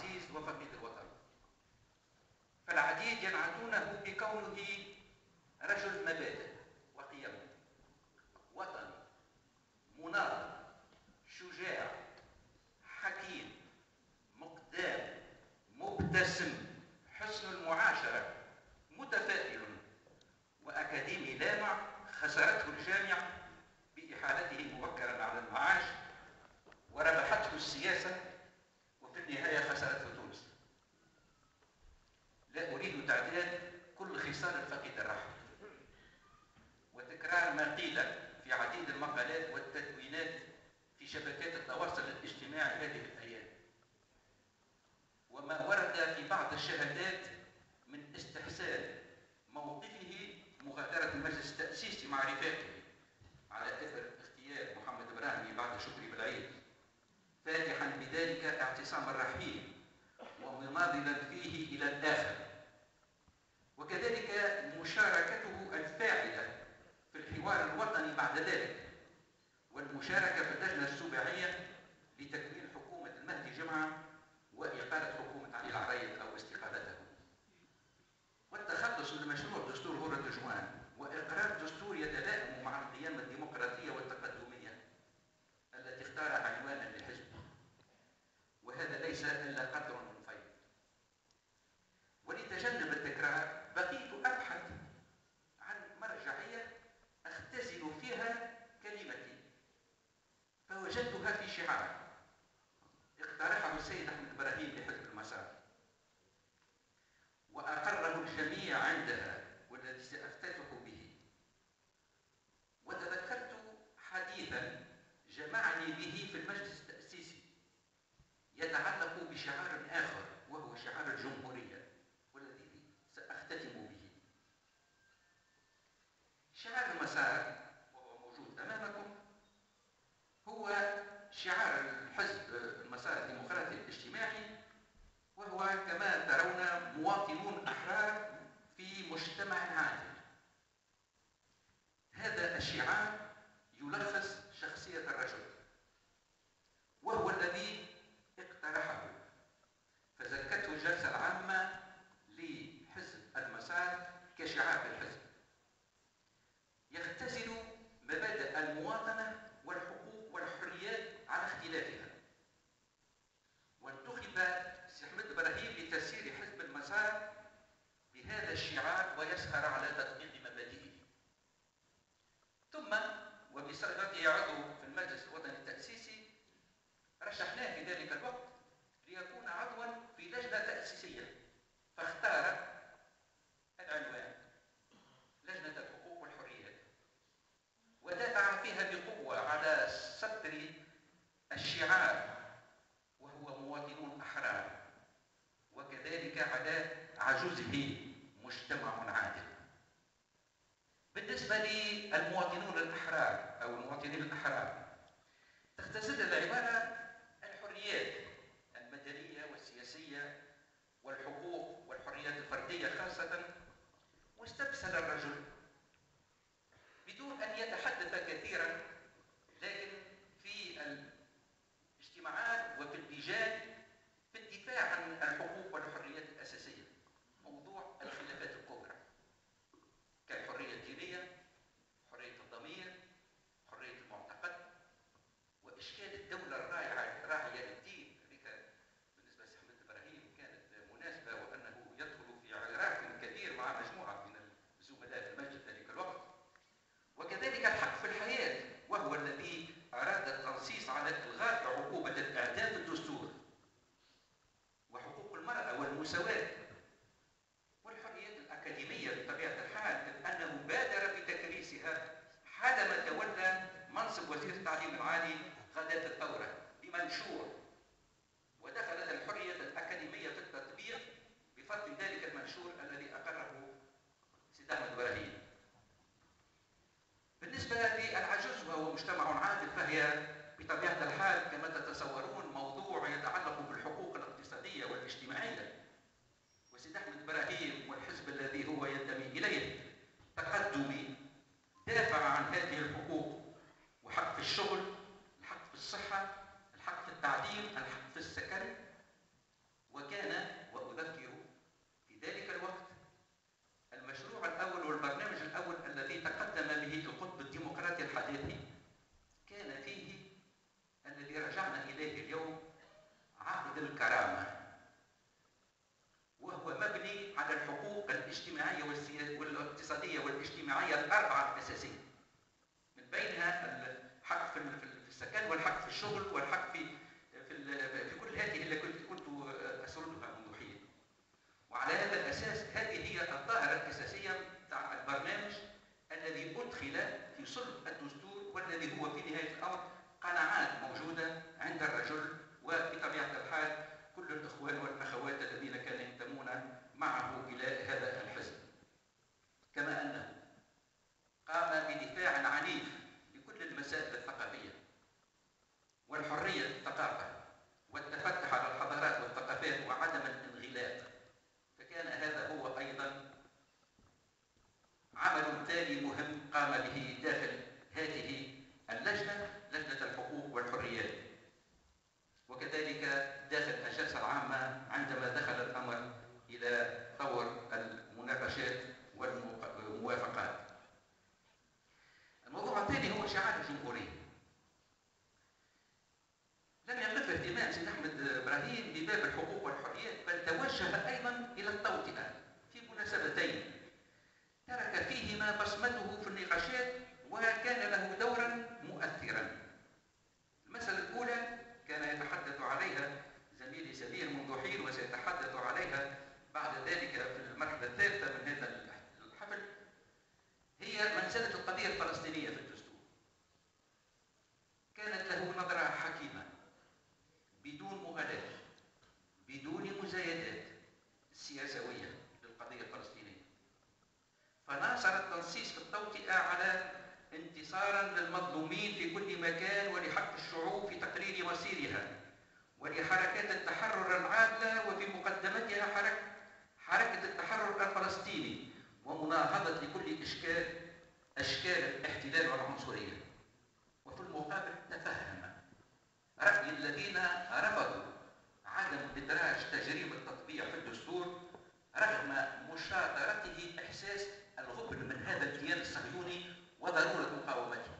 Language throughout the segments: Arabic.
العزيز وفقيد الوطن. فالعديد ينعتونه بكونه رجل مبادئ. لإيصال الفقيد الرحمي وتكرار ما قيل في عديد المقالات والتدوينات في شبكات التواصل الاجتماعي هذه الأيام. وما ورد في بعض الشهادات من استحسان موقفه مغادرة المجلس التأسيسي مع رفاقه على إثر اغتيال محمد إبراهيم بعد شكري بالعيد. فاتحا بذلك اعتصام الرحيل ومناضلا فيه إلى الآخر. Shihara. شعار يلخص شخصية الرجل وهو الذي اقترحه. فزكته الجلسة العامة لحزب المسار كشعار الحزب. يختزل مبادئ المواطنة والحقوق والحريات على اختلافها. وانتخب سي حمد إبراهيم لتسيير حزب المسار بهذا الشعار ويسهر على تطبيق مجالسة واستبسل الرجل. عميل في السكن وكان وأذكر في ذلك الوقت المشروع الأول والبرنامج الأول الذي تقدم به القطب الديمقراطي الحديثي. كان فيه الذي رجعنا إليه اليوم عقد الكرامة وهو مبني على الحقوق الاجتماعية والاقتصادية والاجتماعية الأربعة الأساسية. من بينها الحق في السكن والحق في الشغل والحق في أدخل في صلب الدستور والذي هو في نهاية الأمر قناعات موجودة تالي مهم قام به داخل هذه اللجنة لجنة الحقوق والحريات. وكذلك داخل الجلسة العامة عندما دخل الأمر إلى طور المناقشات والموافقات. الموضوع الثاني هو شعار الجمهورية. لم يقف اهتمام سيد أحمد إبراهيم بباب الحقوق والحريات بل توجه أيضا إلى التوطئة في مناسبتين ترك فيهما بصمته في النقاشات وكان له دورا مؤثرا. ولحق الشعوب في تقرير مصيرها ولحركات التحرر العادلة وفي مقدمتها حركة, حركة التحرر الفلسطيني ومناهضة لكل إشكال أشكال الاحتلال والعنصرية وفي المقابل تفهم رأي الذين رفضوا عدم إدراج تجريم التطبيع في الدستور رغم مشاطرته إحساس الغبن من هذا الكيان الصهيوني وضرورة مقاومته.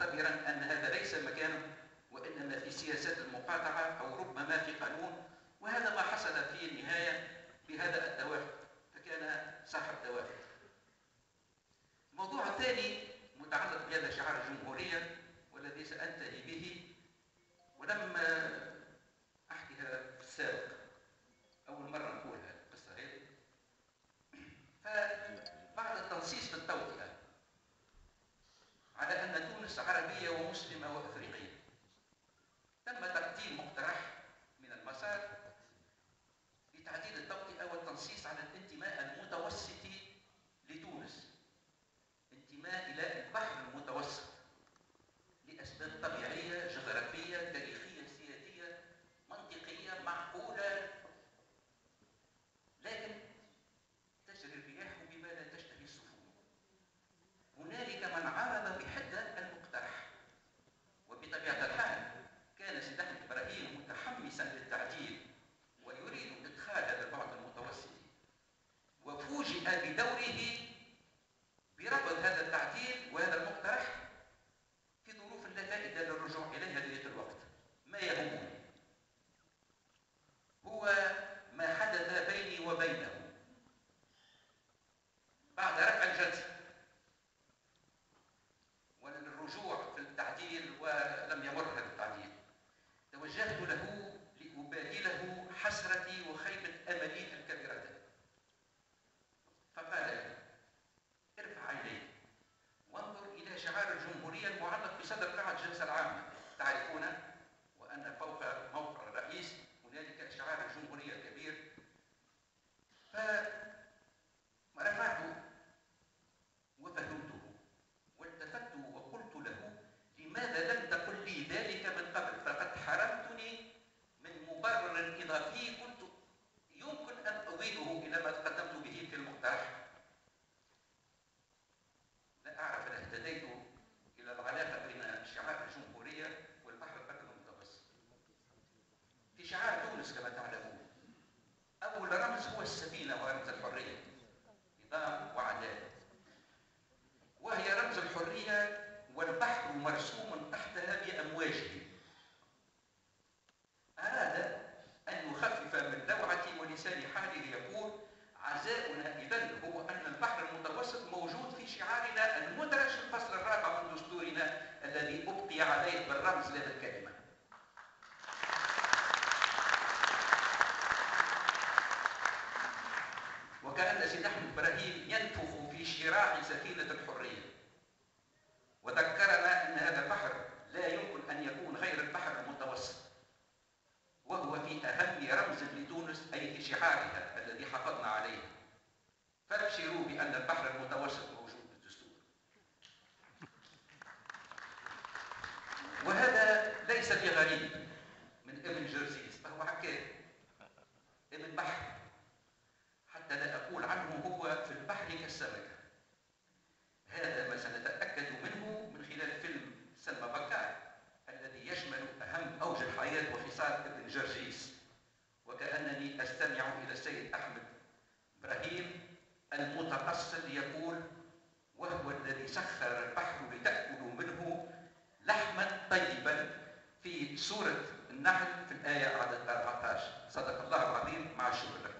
معتبرا أن هذا ليس مكانه وإنما في سياسات المقاطعة أو ربما في قانون وهذا ما حصل في النهاية بهذا الدوافع فكان صاحب دوافع الموضوع الثاني متعلق بهذا شعار الجمهورية الجمهورية المعلق بصدر قاعة الجلسة العامة. تعرفون وأن فوق موقع الرئيس هنالك شعار الجمهورية الكبير فرفعته وفهمته والتفت وقلت له لماذا لم تقل لي ذلك من قبل؟ فقد حرمتني من مبرر إضافي. كنت يمكن أن أضيفه إلى ما تقدمت به في المقترح. وكأن سيد أحمد إبراهيم ينفخ في شراع سفينة الحرية. وكأنني أستمع إلى السيد أحمد إبراهيم المتأصل يقول وهو الذي سخر البحر لتأكلوا منه لحما طيبا في سورة النحل في الآية عدد 14 صدق الله العظيم. مع الشكر